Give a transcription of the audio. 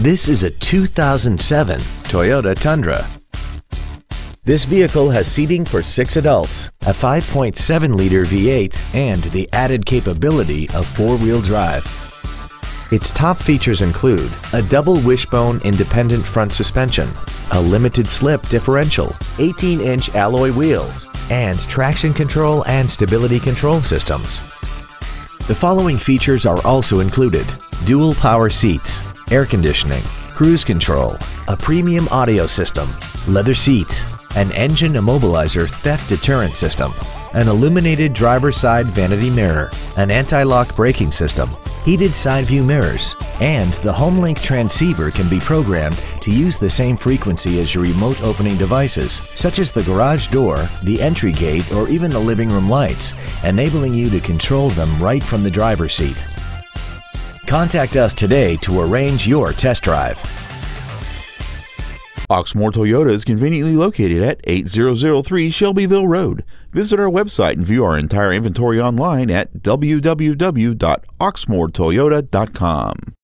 This is a 2007 Toyota Tundra. This vehicle has seating for six adults, a 5.7-liter V8, and the added capability of four-wheel drive. Its top features include a double wishbone independent front suspension, a limited slip differential, 18-inch alloy wheels, and traction control and stability control systems. The following features are also included. Dual power seats, air conditioning, cruise control, a premium audio system, leather seats, an engine immobilizer theft deterrent system, an illuminated driver side vanity mirror, an anti-lock braking system, heated side view mirrors, and the HomeLink transceiver can be programmed to use the same frequency as your remote opening devices, such as the garage door, the entry gate, or even the living room lights, enabling you to control them right from the driver's seat. Contact us today to arrange your test drive. Oxmoor Toyota is conveniently located at 8003 Shelbyville Road. Visit our website and view our entire inventory online at www.oxmoortoyota.com.